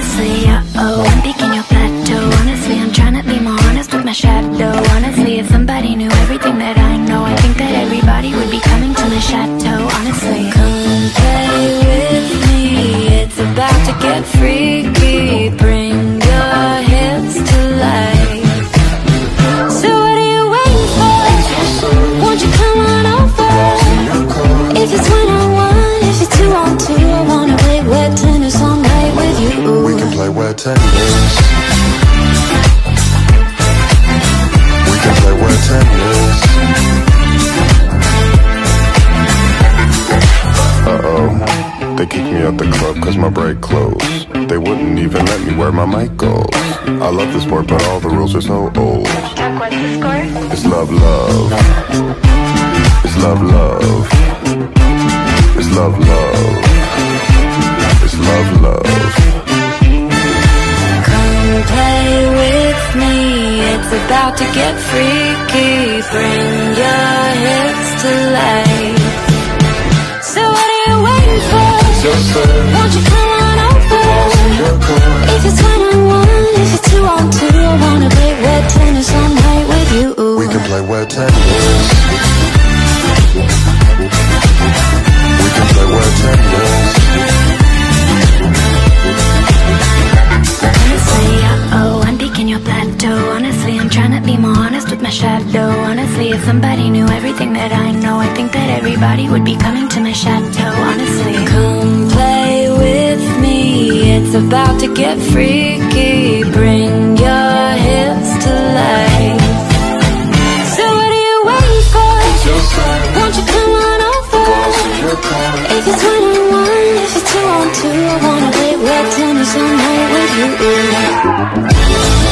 uh-oh, I'm peeking your plateau. Honestly, I'm trying to be more honest with my shadow. Honestly, if somebody knew everything that I know I think that everybody would be coming to my chateau Honestly. Come play with me. It's about to get freaky. Bring We can play wet tennis. We can play wet tennis. Uh-oh. They kicked me out the club cause my break closed. They wouldn't even let me wear my mic gold. I love the sport, but all the rules are so old. What's the score? It's love, love. It's love, love. It's love, love. About to get freaky. Bring your hips to life. So what are you waiting for? Won't you come on over? If it's one on one, if it's two on two, I wanna play wet tennis all night with you. We can play wet tennis. We can play wet tennis. Honestly, if somebody knew everything that I know I think that everybody would be coming to my chateau Honestly Come play with me It's about to get freaky Bring your hips to life So what are you waiting for? Won't you come on over? If it's one on one, if it's two on two, I wanna play wet tennis all night with you.